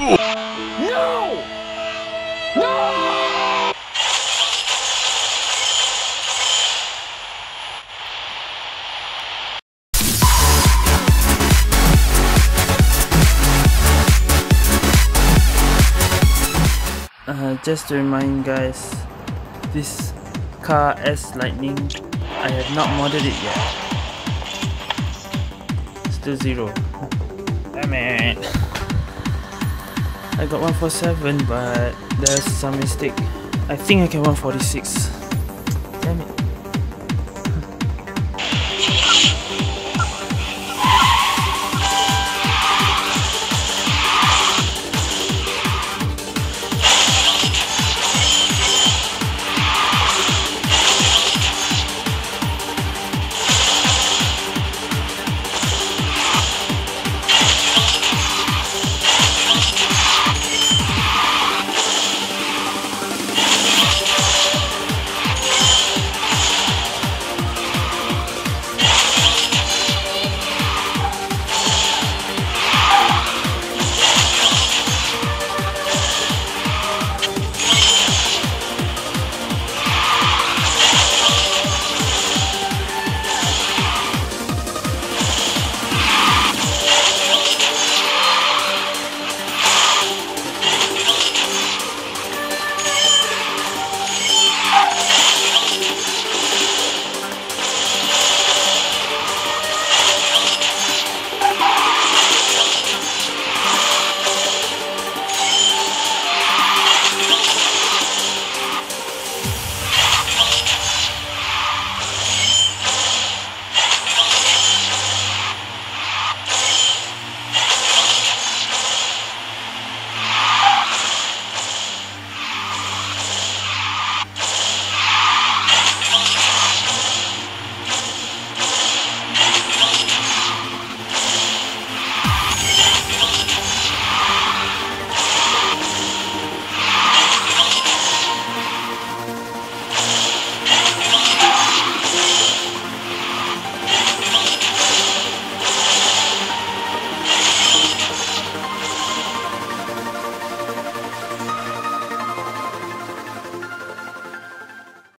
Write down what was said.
No! No! Uh, just to remind guys, this car S Lightning, I have not modded it yet. Still zero. Damn it. I got 147 but there's some mistake. I think I get 146. Damn it.